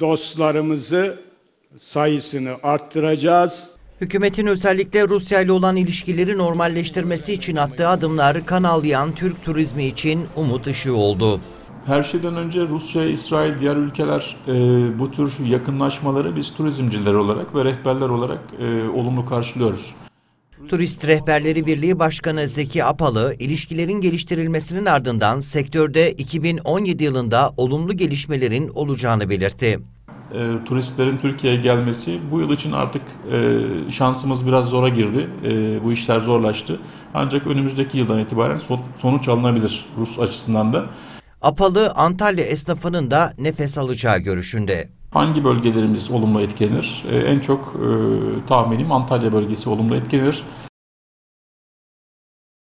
dostlarımızı sayısını arttıracağız. Hükümetin özellikle Rusya ile olan ilişkileri normalleştirmesi için attığı adımlar kanallayan Türk turizmi için umut ışığı oldu. Her şeyden önce Rusya, İsrail, diğer ülkeler e, bu tür yakınlaşmaları biz turizmciler olarak ve rehberler olarak e, olumlu karşılıyoruz. Turist Rehberleri Birliği Başkanı Zeki Apalı, ilişkilerin geliştirilmesinin ardından sektörde 2017 yılında olumlu gelişmelerin olacağını belirtti. E, turistlerin Türkiye'ye gelmesi bu yıl için artık e, şansımız biraz zora girdi. E, bu işler zorlaştı. Ancak önümüzdeki yıldan itibaren son- sonuç alınabilir Rus açısından da. Apalı, Antalya esnafının da nefes alacağı görüşünde. Hangi bölgelerimiz olumlu etkilenir? E, en çok e, tahminim Antalya bölgesi olumlu etkilenir.